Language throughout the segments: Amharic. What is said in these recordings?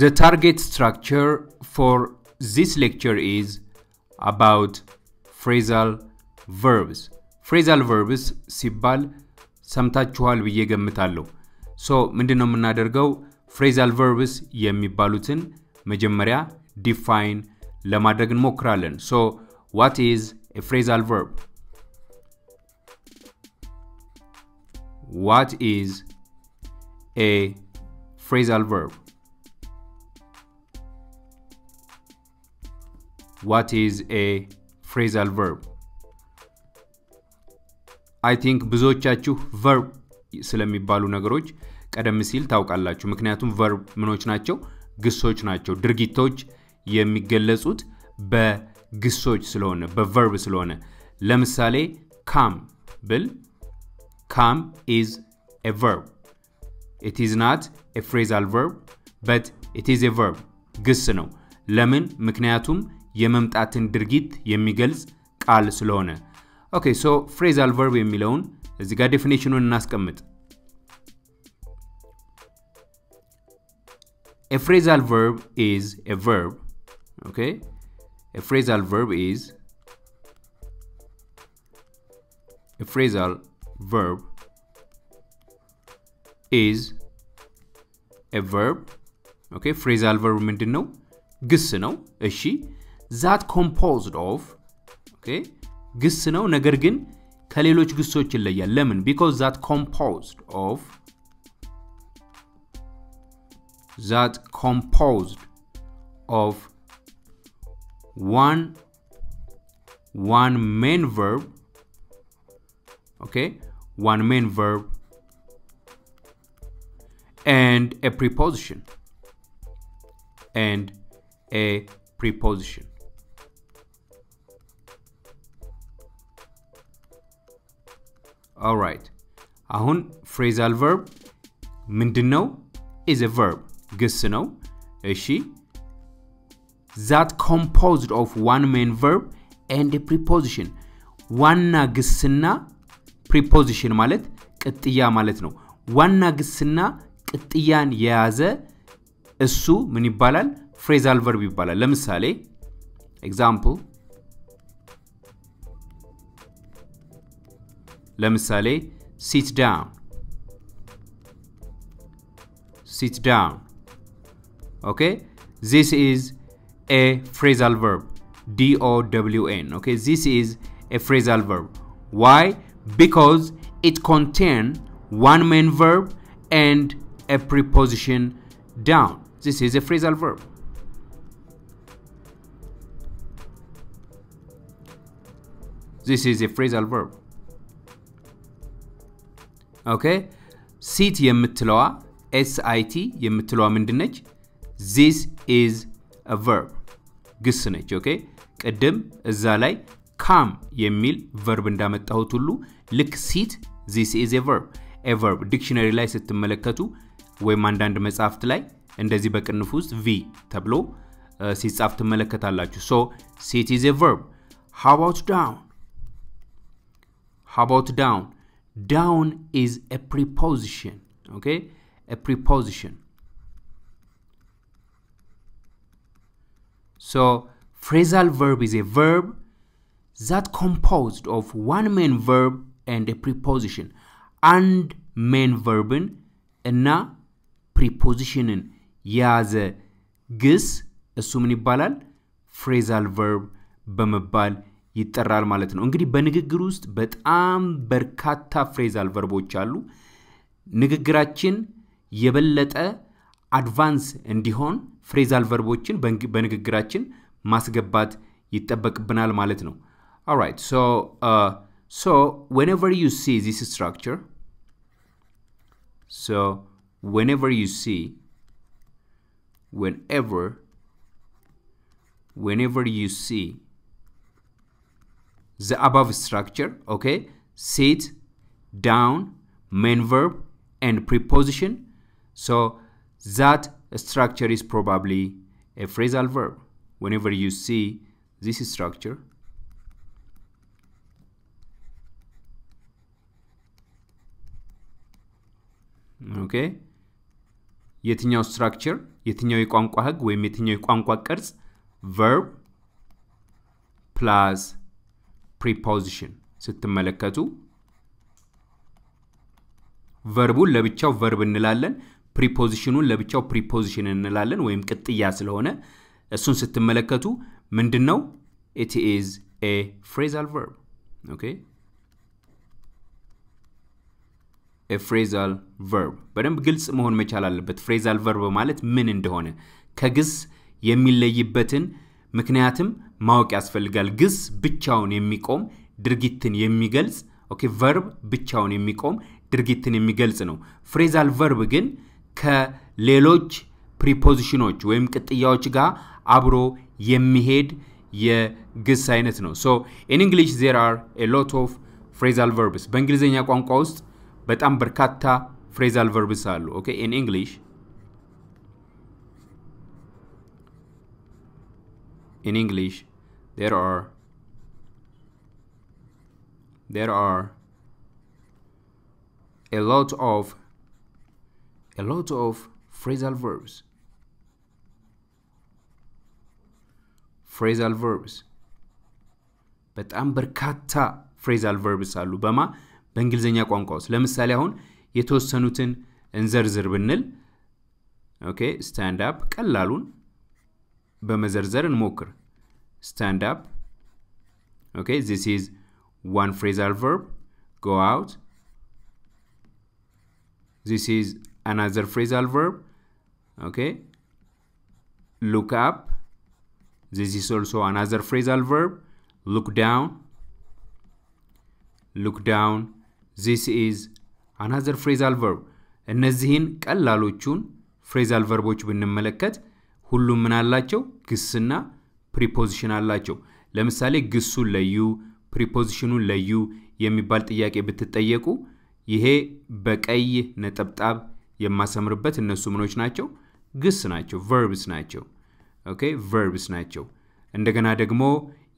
The target structure for this lecture is about phrasal verbs. phrasal verbs ሲባል ሰምታችኋል ብዬ ገምታለሁ። So ምንድን ነው የምናደርገው? phrasal verbs የሚባሉትን መጀመሪያ define ለማድረግ እንሞክራለን። So what is a phrasal verb? What is a phrasal verb? What is a phrasal verb? I think ብዙዎቻችሁ verb ስለሚባሉ ነገሮች ቀደም ሲል ታውቃላችሁ። ምክንያቱም verb ምኖች ናቸው? ግሶች ናቸው። ድርጊቶች የሚገለጹት በግሶች ስለሆነ በ verb ስለሆነ ለምሳሌ come ብል come is a verb it is not a phrasal verb but it is a verb ግስ ነው። ለምን? ምክንያቱም የመምጣትን ድርጊት የሚገልጽ ቃል ስለሆነ። ኦኬ ሶ ፍሬዛል ቨርብ የሚለውን እዚህ ጋር ዴፊኔሽኑን እናስቀምጥ። A phrasal verb is a verb, okay? A phrasal verb is a phrasal verb is a verb, okay? Phrasal verb ምንድን ነው? ግስ ነው። እሺ that composed of okay? ግስ ነው ነገር ግን ከሌሎች ግሶች ይለያል። ለምን? because that composed of that composed of one one main verb okay one main verb and a preposition and a preposition Right አሁን phrasal verb ምንድነው is a verb ግስ ነው። እሺ that composed of one main verb and preposition ዋና ግስና preposition ማለት ቅጥያ ማለት ነው። ዋና ግስና ቅጥያን የያዘ እሱ ምን ይባላል? phrasal verb ይባላል። ለምሳሌ example ለምሳሌ ሲት ዳውን ሲት ዳውን okay this is a phrasal verb d o w n okay this is a phrasal verb why because it contain one main verb and a preposition down this is a phrasal verb this is a phrasal verb Okay sit የምትለዋ S I T የምትለዋ ምንድነች? this is verb ግስ ነች። Okay? ቅድም እዛ ላይ come የሚል verb እንዳመጣሁት ሁሉ ልክ sit this is verb verb dictionary ላይ ስትመለከቱ ወይም አንዳንድ መጽሐፍት ላይ እንደዚህ በቅንፍ ውስጥ V ተብሎ ሲጻፍ ትመለከታላችሁ። ሶ ሲት ኢዝ ቨርብ ሃው አባውት ዳውን ሃው አባውት ዳውን ዳውን ኢዝ ኤ ፕሪፖዚሽን ኦኬ ኤ ፕሪፖዚሽን So, phrasal verb is a verb that composed of one main verb and a preposition. And main verb እና ፕሪፖዚሽንን የያዘ ግስ እሱ ምን ይባላል? ፍሬዛል ቨርብ በመባል ይጠራል ማለት ነው። እንግዲህ በንግግር ውስጥ በጣም በርካታ ፍሬዛል ቨርቦች አሉ። ንግግራችን የበለጠ አድቫንስ እንዲሆን ፍሬዛል ቨርቦችን በንግግራችን ማስገባት ይጠበቅብናል ማለት ነው። Alright, so uh, so whenever you see this structure, so whenever you see, whenever, whenever you see the above structure, okay, sit, down, main verb, and preposition. So that structure is probably a phrasal verb. Whenever you see this structure, okay, የትኛው ስትራክቸር የትኛው የቋንቋ ህግ ወይም የትኛው የቋንቋ ቅርጽ ቨርብ ፕላስ preposition ስትመለከቱ verb ኡን ለብቻው verb እንላለን preposition ኡን ለብቻው preposition እንላለን ወይም ቅጥያ ስለሆነ እሱን ስትመለከቱ ምንድን ነው it is a phrasal verb okay? A phrasal verb በደንብ ግልጽ መሆን መቻል አለበት። phrasal verb ማለት ምን እንደሆነ ከግስ የሚለይበትን ምክንያትም ማወቅ ያስፈልጋል። ግስ ብቻውን የሚቆም ድርጊትን የሚገልጽ okay verb ብቻውን የሚቆም ድርጊትን የሚገልጽ ነው። phrasal verb ግን ከሌሎች preposition ኦች ወይም ቅጥያዎች ጋር አብሮ የሚሄድ የግስ አይነት ነው። so in English there are a lot of phrasal verbs። በእንግሊዝኛ ቋንቋ ውስጥ በጣም በርካታ phrasal verbs አሉ። Okay in English in english there are. There are a lot of a lot of phrasal verbs. Phrasal verbs. በጣም በርካታ phrasal verbs አሉ። በማ? በእንግሊዝኛ ቋንቋ ውስጥ። ለምሳሌ አሁን የተወሰኑትን እንዘርዝር ብንል okay ስታንድ አፕ ቀላሉን በመዘርዘር እንሞክር ስታንድ አፕ ኦኬ ዚስ ኢዝ ዋን ፍሬዛል ቨርብ ጎ አውት ዚስ ኢዝ አናዘር ፍሬዛል ቨርብ ኦኬ ሉክ አፕ ዚስ ኢዝ ኦልሶ አናዘር ፍሬዛል ቨርብ ሉክ ዳውን ሉክ ዳውን ዚስ ኢዝ አናዘር ፍሬዛል ቨርብ እነዚህን ቀላሎቹን ፍሬዛል ቨርቦች ብንመለከት ሁሉም ምን አላቸው ግስና preposition አላቸው። ለምሳሌ ግሱን ለዩ preposition ኡን ለዩ የሚባል ጥያቄ ብትጠየቁ ይሄ በቀይ ነጠብጣብ የማሰምርበት እነሱ ምኖች ናቸው? ግስ ናቸው verbs ናቸው። Okay verbs ናቸው። እንደገና ደግሞ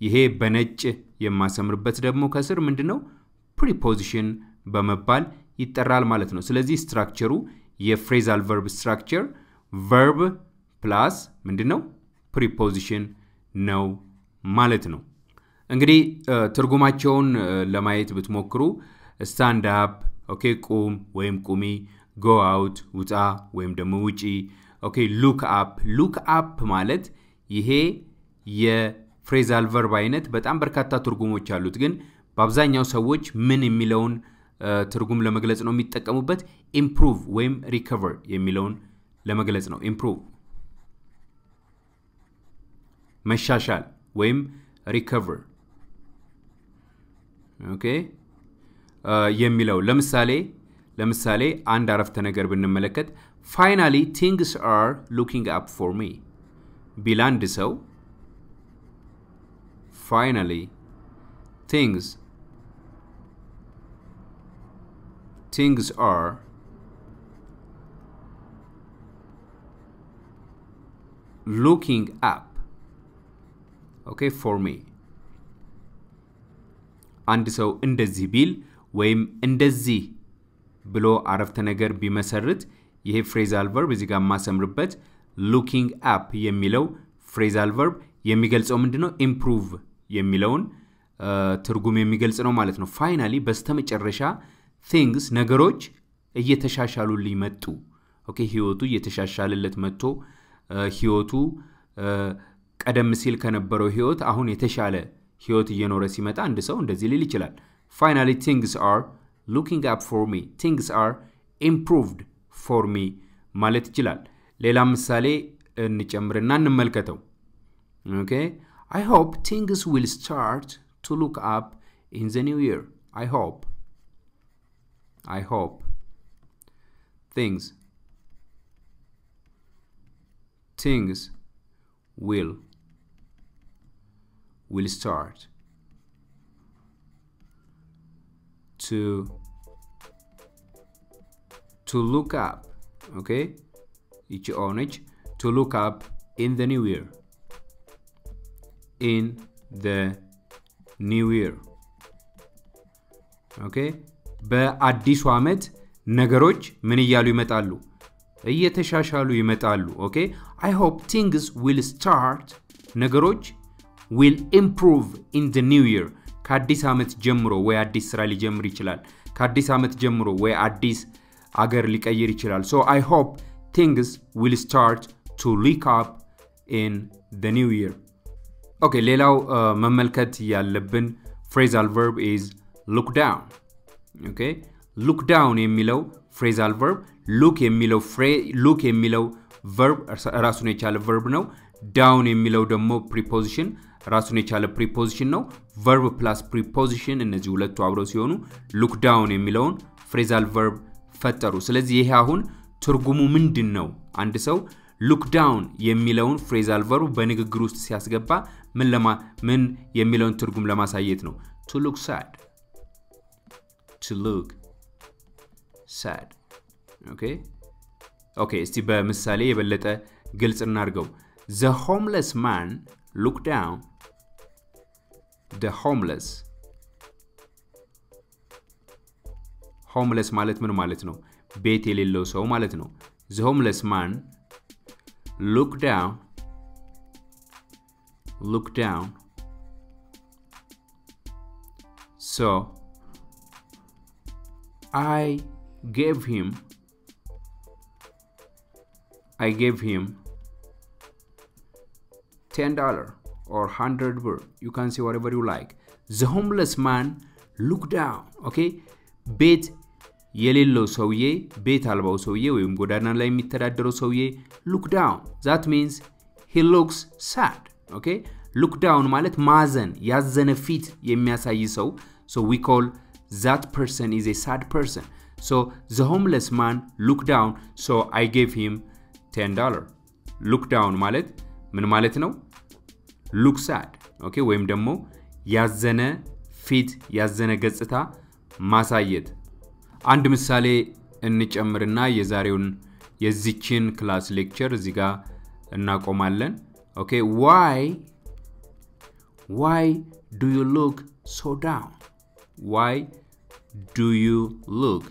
ይሄ በነጭ የማሰምርበት ደግሞ ከስር ምንድን ነው preposition በመባል ይጠራል ማለት ነው። ስለዚህ structure ኡ የ phrasal verb structure verb plus ምንድን ነው preposition ነው ማለት ነው። እንግዲህ ትርጉማቸውን ለማየት ብትሞክሩ stand up okay ቁም ወይም ቁሚ go out ውጣ ወይም ደግሞ ውጪ okay look up። Look up ማለት ይሄ የ phrasal verb አይነት በጣም በርካታ ትርጉሞች አሉት። ግን በአብዛኛው ሰዎች ምን የሚለውን ትርጉም ለመግለጽ ነው የሚጠቀሙበት improve ወይም recover የሚለውን ለመግለጽ ነው። Improve መሻሻል ወይም ሪከቨር ኦኬ የሚለው ለምሳሌ ለምሳሌ አንድ አረፍተ ነገር ብንመለከት ፋይናሊ ቲንግስ አር ሉኪንግ አፕ ፎር ሚ ቢል አንድ ሰው ፋይናሊ ቲንግስ ቲንግስ አር looking up ኦኬ? ፎር ሚ። አንድ ሰው እንደዚህ ቢል ወይም እንደዚህ ብሎ አረፍተ ነገር ቢመሰርት ይሄ phrasal verb እዚህ ጋር የማሰምርበት looking up የሚለው phrasal verb የሚገልጸው ምንድን ነው improve የሚለውን ትርጉም የሚገልጽ ነው ማለት ነው። Finally በስተመጨረሻ things ነገሮች እየተሻሻሉልኝ መጡ። Okay? ህይወቱ እየተሻሻልለት መጥቶ ህይወቱ ቀደም ሲል ከነበረው ህይወት አሁን የተሻለ ህይወት እየኖረ ሲመጣ አንድ ሰው እንደዚህ ሊል ይችላል ፋይናሊ ቲንግስ አር ሉኪንግ አፕ ፎር ሚ ቲንግስ አር ኢምፕሩቭድ ፎር ሚ ማለት ይችላል ሌላ ምሳሌ እንጨምርና እንመልከተው ኦኬ አይ ሆፕ ቲንግስ ዊል ስታርት ቱ ሉክ አፕ ኢን ዘ ኒው ይር አይ ሆፕ አይ ሆፕ ቲንግስ things will will start to to look up okay each onage to look up in the new year in the new year okay በአዲሱ ዓመት ነገሮች ምን እያሉ ይመጣሉ እየተሻሻሉ ይመጣሉ። Okay? I hope things will start ነገሮች will improve in the new year ከአዲስ ዓመት ጀምሮ ወይ አዲስ ስራ ሊጀምር ይችላል። ከአዲስ ዓመት ጀምሮ ወይ አዲስ አገር ሊቀይር ይችላል። So I hope things will start to look up in the new year okay ሌላው መመልከት ያለብን phrasal verb is look down okay? Look down የሚለው phrasal verb look የሚለው look የሚለው verb ራሱን የቻለ verb ነው። Down የሚለው ደግሞ preposition ራሱን የቻለ preposition ነው። Verb plus preposition እነዚህ ሁለቱ አብረው ሲሆኑ look down የሚለውን phrasal verb ፈጠሩ። ስለዚህ ይሄ አሁን ትርጉሙ ምንድን ነው አንድ ሰው look down የሚለውን phrasal verb በንግግር ውስጥ ሲያስገባ ምን ለማ ምን የሚለውን ትርጉም ለማሳየት ነው። ቱ ሉክ ሳድ ቱ ሉክ ሳድ ኦኬ ኦኬ እስቲ በምሳሌ የበለጠ ግልጽ እናድርገው ዘ ሆምለስ ማን ሉክ ዳውን ደ ሆምለስ ሆምለስ ማለት ምን ማለት ነው ቤት የሌለው ሰው ማለት ነው ዘ ሆምለስ ማን ሉክ ዳውን ሉክ ዳውን so I gave him I gave him ten dollar or hundred birr. You can say whatever you like. The homeless man looked down. Okay, ቤት የሌለው ሰውዬ ቤት አልባው ሰውዬ ወይም ጎዳና ላይ የሚተዳደረው ሰውዬ ሉክ ዳውን ዛት ሚንስ ሂ ሉክስ ሳድ ኦኬ ሉክ ዳውን ማለት ማዘን ያዘነ ፊት የሚያሳይ ሰው ሶ ዊ ኮል ዛት ፐርሰን ኢዝ ኤ ሳድ ፐርሰን ሶ ዘ ሆምለስ ማን ሉክ ዳውን ሶ አይ ጌቭ ሂም ቴን ዶላር ሉክ ዳውን ማለት ምን ማለት ነው? ሉክ ሳድ ኦኬ ወይም ደግሞ ያዘነ ፊት ያዘነ ገጽታ ማሳየት። አንድ ምሳሌ እንጨምርና የዛሬውን የዚችን class lecture እዚህ ጋር እናቆማለን። Okay why why do you look so down why do you look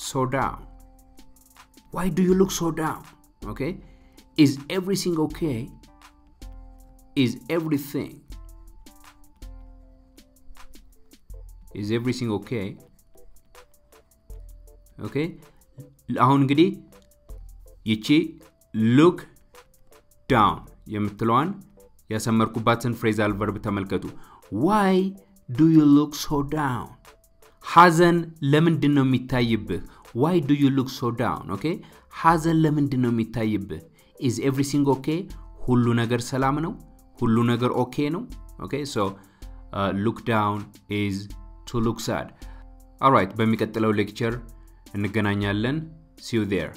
so down ዋይ ዱ ዩ ሉክ ሶ ዳውን ኦኬ is everything okay is everything is everything okay ኦኬ አሁን እንግዲህ ይቺ ሉክ ዳውን የምትለዋን ያሰመርኩባትን ፍሬዛል ቨርብ ተመልከቱ ዋይ ዱ ዩ ሉክ ሶ ዳውን ሐዘን ለምንድን ነው የሚታይብህ? Why do you look so down okay ሐዘን ለምንድን ነው የሚታይብህ? Is everything okay ሁሉ ነገር ሰላም ነው? ሁሉ ነገር okay ነው? Okay so look down is to look sad alright በሚቀጥለው lecture እንገናኛለን. See you there